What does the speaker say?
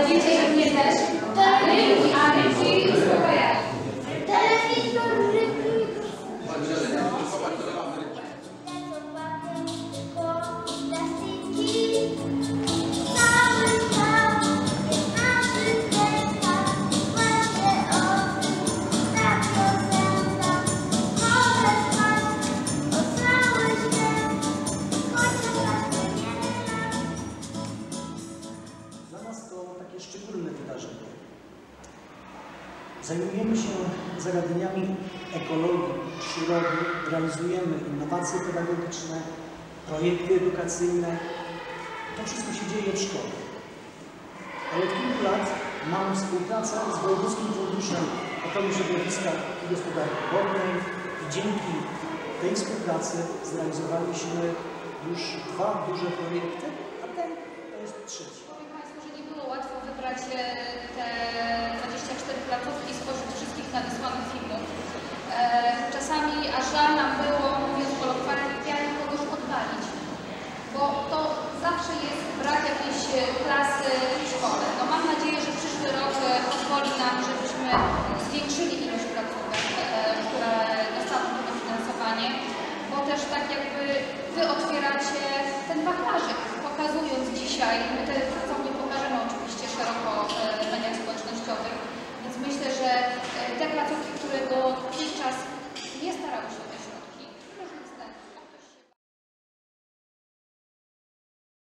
Wiecie, że mnie też? Rybki, takie szczególne wydarzenie. Zajmujemy się zagadnieniami ekologii, przyrody, realizujemy innowacje pedagogiczne, projekty edukacyjne. To wszystko się dzieje w szkole. Ale od kilku lat mamy współpracę z Wojewódzkim Funduszem Ochrony Środowiska i Gospodarki Wodnej i dzięki tej współpracy zrealizowaliśmy już dwa duże projekty, a ten to jest trzeci. Powiem Państwu, że nie było łatwo wybrać e, te 24 placówki spośród wszystkich nadesłanych filmów. E, Czasami aż żal nam było, mówiąc kolokwialnie, kogoś odwalić, bo to zawsze jest brak jakiejś e, klasy w szkole. No mam nadzieję, że przyszły rok pozwoli nam, żebyśmy zwiększyli ilość placówek, które dostaną to dofinansowanie, bo też tak jakby Wy otwieracie ten wachlarzyk, pokazując dzisiaj,